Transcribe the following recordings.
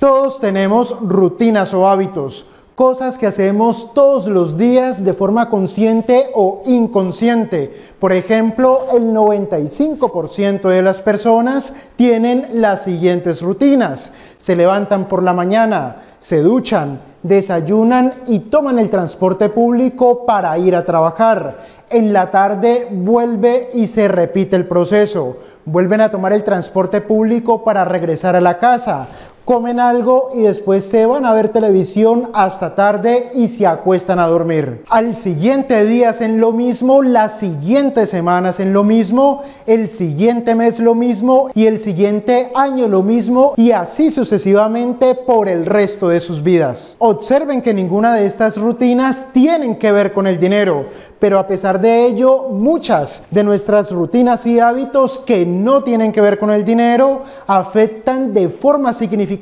Todos tenemos rutinas o hábitos, cosas que hacemos todos los días de forma consciente o inconsciente. Por ejemplo, el 95% de las personas tienen las siguientes rutinas. Se levantan por la mañana, se duchan, desayunan y toman el transporte público para ir a trabajar. En la tarde vuelve y se repite el proceso. Vuelven a tomar el transporte público para regresar a la casa comen algo y después se van a ver televisión hasta tarde y se acuestan a dormir. Al siguiente día hacen lo mismo, las siguientes semanas en lo mismo, el siguiente mes lo mismo y el siguiente año lo mismo y así sucesivamente por el resto de sus vidas. Observen que ninguna de estas rutinas tienen que ver con el dinero, pero a pesar de ello, muchas de nuestras rutinas y hábitos que no tienen que ver con el dinero afectan de forma significativa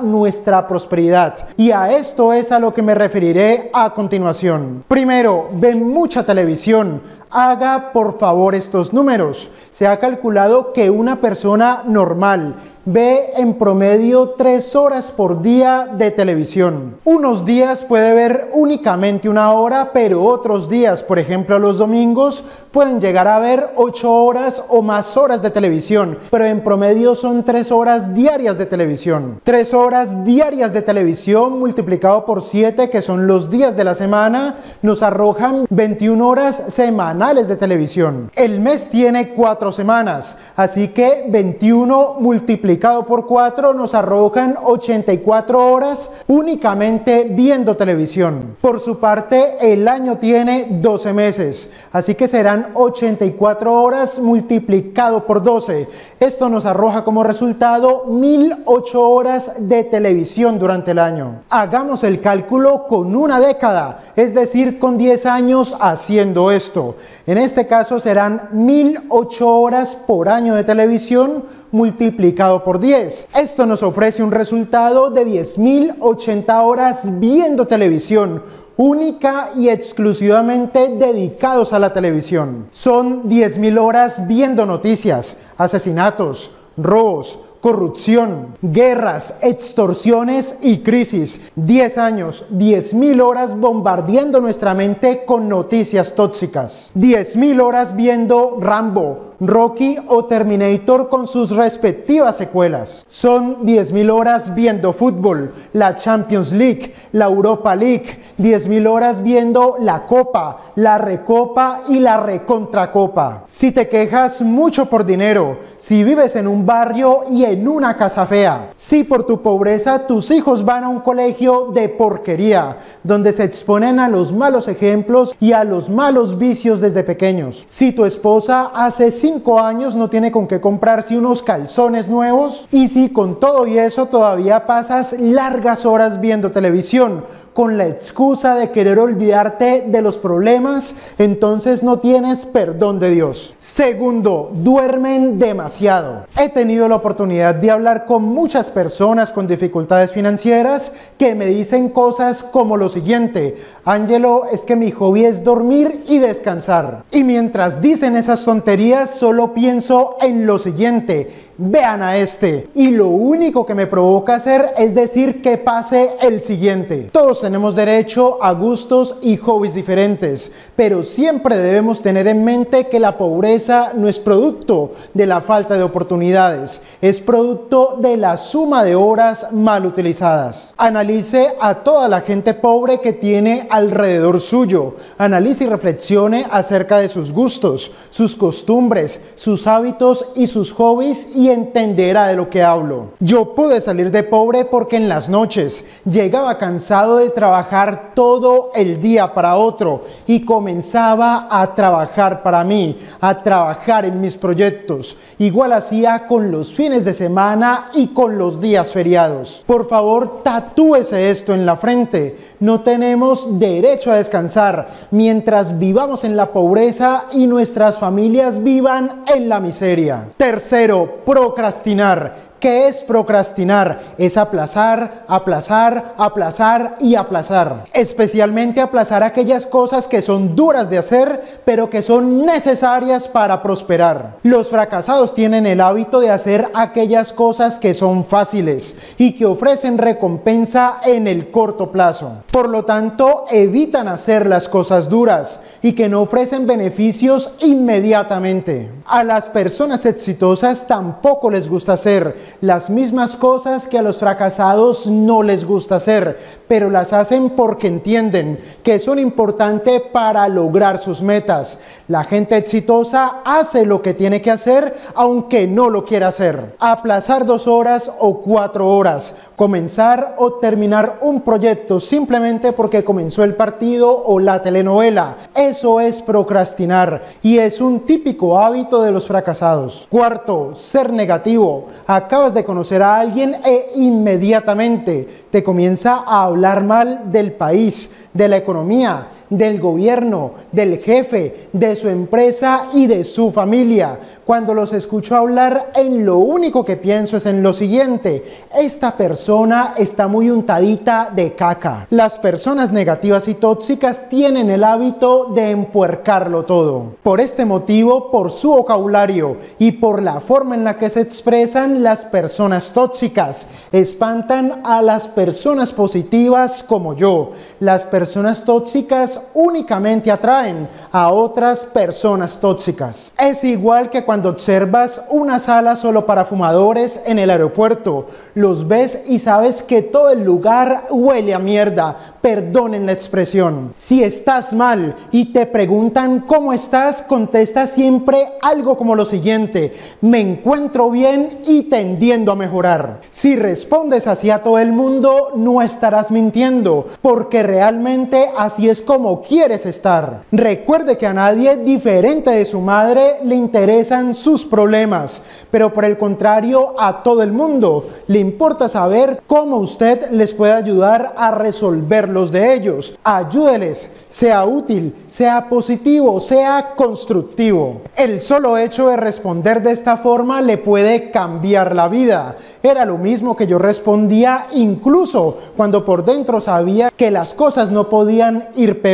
nuestra prosperidad. Y a esto es a lo que me referiré a continuación. Primero, ven mucha televisión. Haga por favor estos números. Se ha calculado que una persona normal ve en promedio tres horas por día de televisión. Unos días puede ver únicamente una hora, pero otros días, por ejemplo los domingos, pueden llegar a ver ocho horas o más horas de televisión, pero en promedio son tres horas diarias de televisión. Tres horas diarias de televisión multiplicado por siete, que son los días de la semana, nos arrojan 21 horas semanales de televisión. El mes tiene cuatro semanas, así que 21 multiplicado por 4 nos arrojan 84 horas únicamente viendo televisión. Por su parte, el año tiene 12 meses, así que serán 84 horas multiplicado por 12. Esto nos arroja como resultado 1008 horas de televisión durante el año. Hagamos el cálculo con una década, es decir, con 10 años haciendo esto. En este caso serán 1008 horas por año de televisión multiplicado por 10. Esto nos ofrece un resultado de 10.080 horas viendo televisión única y exclusivamente dedicados a la televisión. Son 10.000 horas viendo noticias, asesinatos, robos, corrupción, guerras, extorsiones y crisis. 10 años, 10.000 horas bombardeando nuestra mente con noticias tóxicas. 10.000 horas viendo Rambo, Rocky o Terminator con sus respectivas secuelas. Son 10.000 horas viendo fútbol, la Champions League, la Europa League, 10.000 horas viendo la Copa, la Recopa y la Recontracopa. Si te quejas mucho por dinero, si vives en un barrio y en una casa fea, si por tu pobreza tus hijos van a un colegio de porquería, donde se exponen a los malos ejemplos y a los malos vicios desde pequeños, si tu esposa hace cinco años no tiene con qué comprarse unos calzones nuevos y si con todo y eso todavía pasas largas horas viendo televisión con la excusa de querer olvidarte de los problemas, entonces no tienes perdón de Dios. Segundo, duermen demasiado. He tenido la oportunidad de hablar con muchas personas con dificultades financieras que me dicen cosas como lo siguiente, Ángelo, es que mi hobby es dormir y descansar. Y mientras dicen esas tonterías, solo pienso en lo siguiente, vean a este. Y lo único que me provoca hacer es decir que pase el siguiente. Todos tenemos derecho a gustos y hobbies diferentes, pero siempre debemos tener en mente que la pobreza no es producto de la falta de oportunidades, es producto de la suma de horas mal utilizadas. Analice a toda la gente pobre que tiene alrededor suyo. Analice y reflexione acerca de sus gustos, sus costumbres, sus hábitos y sus hobbies entenderá de lo que hablo. Yo pude salir de pobre porque en las noches llegaba cansado de trabajar todo el día para otro y comenzaba a trabajar para mí, a trabajar en mis proyectos. Igual hacía con los fines de semana y con los días feriados. Por favor, tatúese esto en la frente. No tenemos derecho a descansar mientras vivamos en la pobreza y nuestras familias vivan en la miseria. Tercero, procrastinar ¿Qué es procrastinar? Es aplazar, aplazar, aplazar y aplazar. Especialmente aplazar aquellas cosas que son duras de hacer, pero que son necesarias para prosperar. Los fracasados tienen el hábito de hacer aquellas cosas que son fáciles y que ofrecen recompensa en el corto plazo. Por lo tanto, evitan hacer las cosas duras y que no ofrecen beneficios inmediatamente. A las personas exitosas tampoco les gusta hacer las mismas cosas que a los fracasados no les gusta hacer, pero las hacen porque entienden que son importantes para lograr sus metas. La gente exitosa hace lo que tiene que hacer aunque no lo quiera hacer. Aplazar dos horas o cuatro horas, comenzar o terminar un proyecto simplemente porque comenzó el partido o la telenovela. Eso es procrastinar y es un típico hábito de los fracasados. Cuarto, ser negativo. Acabas de conocer a alguien e inmediatamente te comienza a hablar mal del país, de la economía, del gobierno, del jefe, de su empresa y de su familia. Cuando los escucho hablar, en lo único que pienso es en lo siguiente, esta persona está muy untadita de caca. Las personas negativas y tóxicas tienen el hábito de empuercarlo todo. Por este motivo, por su vocabulario y por la forma en la que se expresan las personas tóxicas, espantan a las personas positivas como yo. Las personas tóxicas únicamente atraen a otras personas tóxicas. Es igual que cuando observas una sala solo para fumadores en el aeropuerto, los ves y sabes que todo el lugar huele a mierda, perdonen la expresión. Si estás mal y te preguntan cómo estás, contesta siempre algo como lo siguiente, me encuentro bien y tendiendo a mejorar. Si respondes así a todo el mundo, no estarás mintiendo, porque realmente así es como quieres estar. Recuerde que a nadie diferente de su madre le interesan sus problemas, pero por el contrario a todo el mundo le importa saber cómo usted les puede ayudar a resolver los de ellos. Ayúdeles, sea útil, sea positivo, sea constructivo. El solo hecho de responder de esta forma le puede cambiar la vida. Era lo mismo que yo respondía incluso cuando por dentro sabía que las cosas no podían ir peor.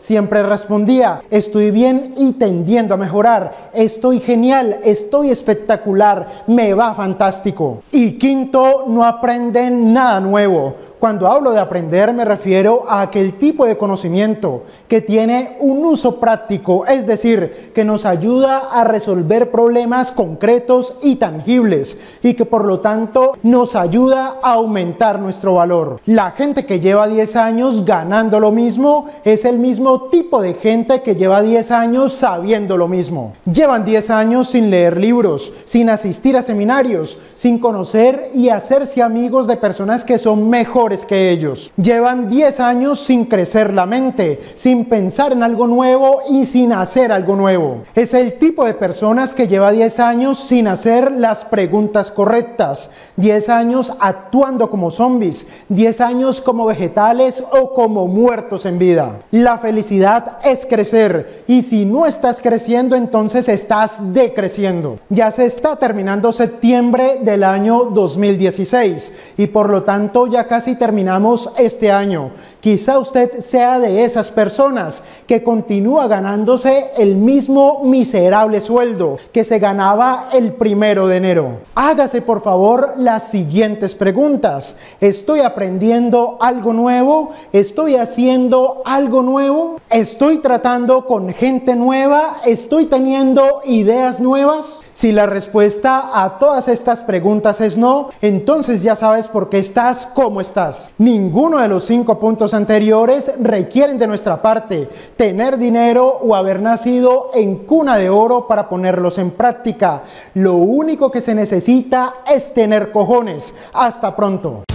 Siempre respondía, estoy bien y tendiendo a mejorar, estoy genial, estoy espectacular, me va fantástico. Y quinto, no aprenden nada nuevo. Cuando hablo de aprender me refiero a aquel tipo de conocimiento que tiene un uso práctico, es decir, que nos ayuda a resolver problemas concretos y tangibles y que por lo tanto nos ayuda a aumentar nuestro valor. La gente que lleva 10 años ganando lo mismo es el mismo tipo de gente que lleva 10 años sabiendo lo mismo. Llevan 10 años sin leer libros, sin asistir a seminarios, sin conocer y hacerse amigos de personas que son mejores que ellos. Llevan 10 años sin crecer la mente, sin pensar en algo nuevo y sin hacer algo nuevo. Es el tipo de personas que lleva 10 años sin hacer las preguntas correctas, 10 años actuando como zombies, 10 años como vegetales o como muertos en vida. La felicidad es crecer y si no estás creciendo entonces estás decreciendo. Ya se está terminando septiembre del año 2016 y por lo tanto ya casi terminamos este año. Quizá usted sea de esas personas que continúa ganándose el mismo miserable sueldo que se ganaba el primero de enero. Hágase por favor las siguientes preguntas. ¿Estoy aprendiendo algo nuevo? ¿Estoy haciendo algo nuevo? ¿Estoy tratando con gente nueva? ¿Estoy teniendo ideas nuevas? Si la respuesta a todas estas preguntas es no, entonces ya sabes por qué estás como estás. Ninguno de los cinco puntos anteriores requieren de nuestra parte tener dinero o haber nacido en cuna de oro para ponerlos en práctica. Lo único que se necesita es tener cojones. Hasta pronto.